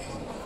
Thank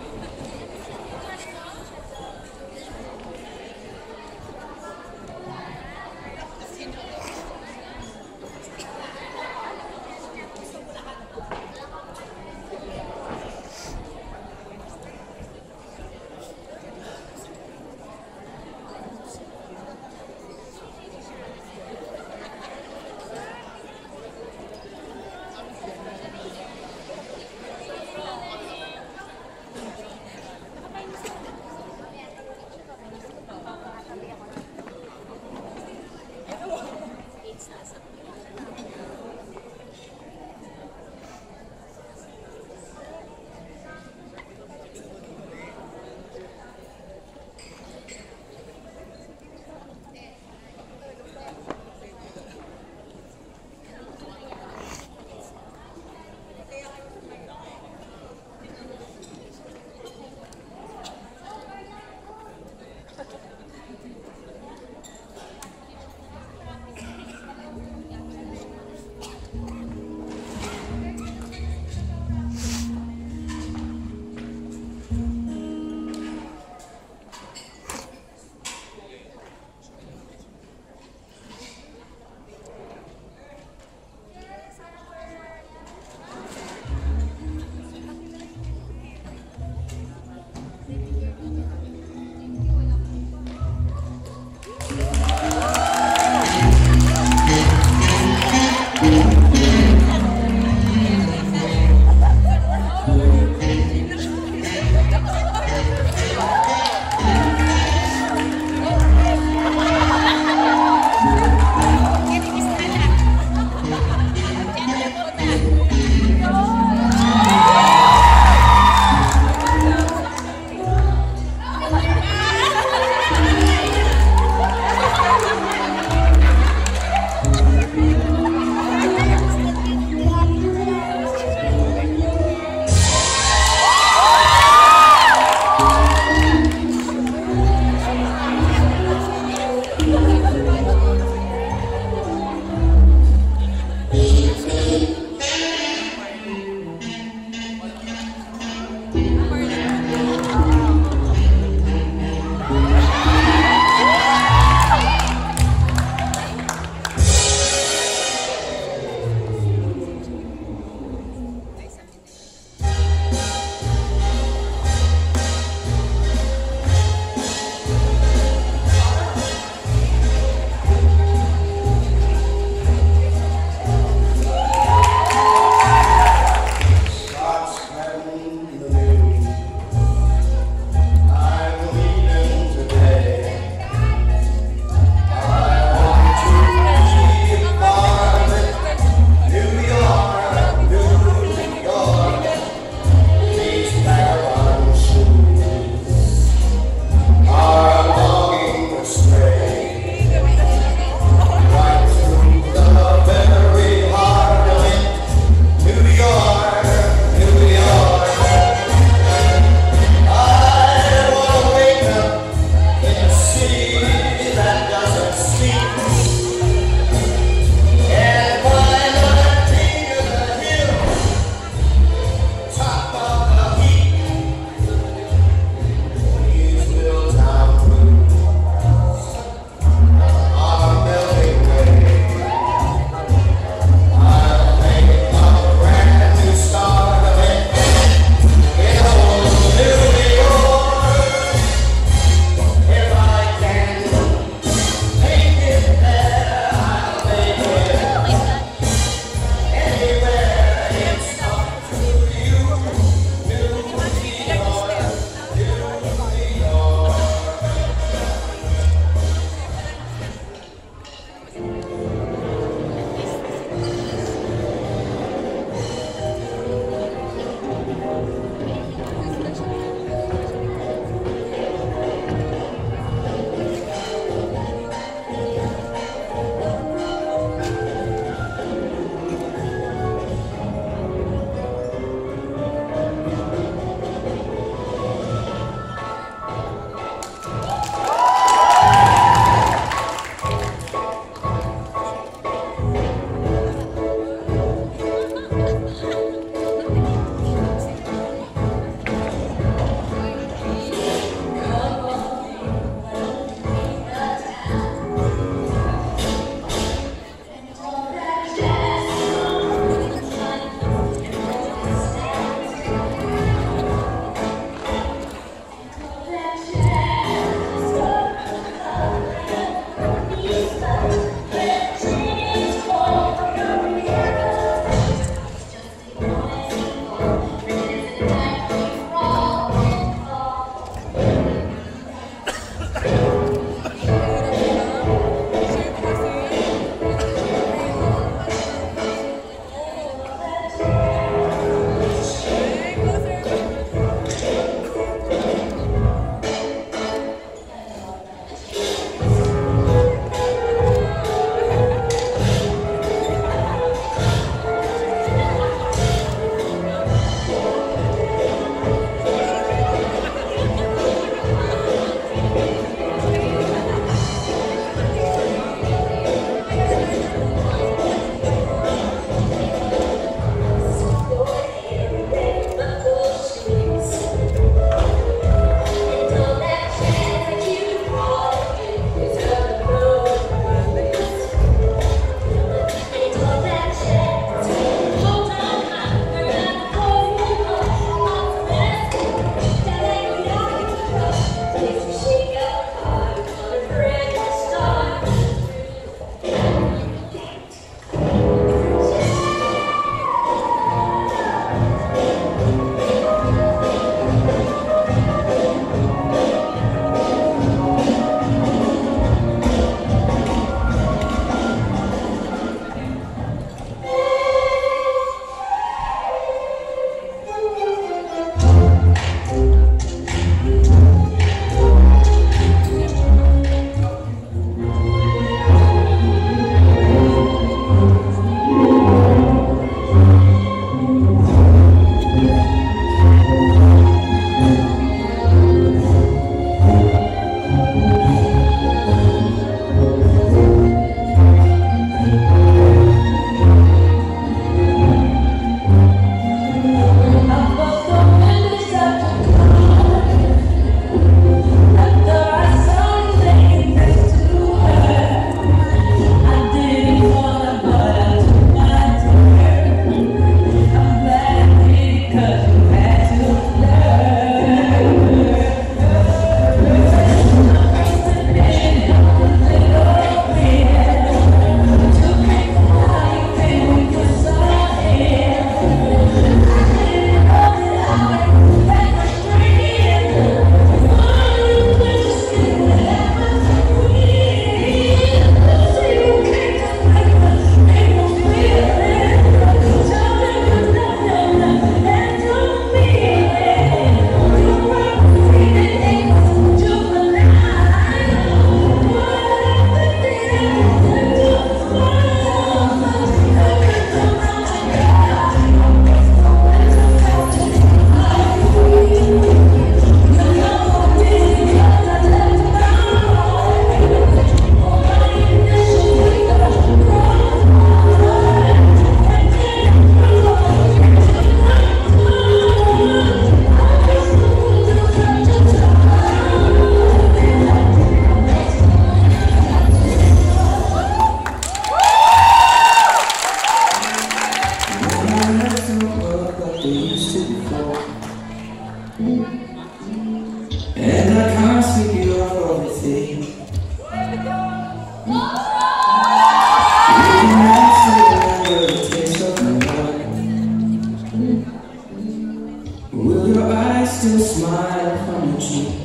still smile from your cheek?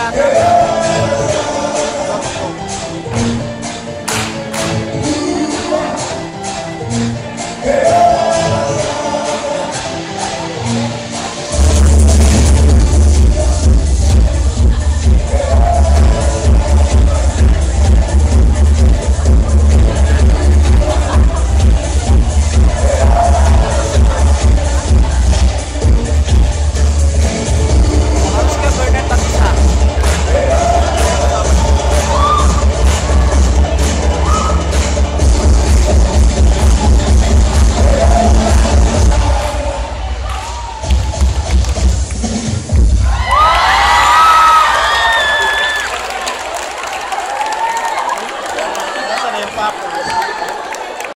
Yeah.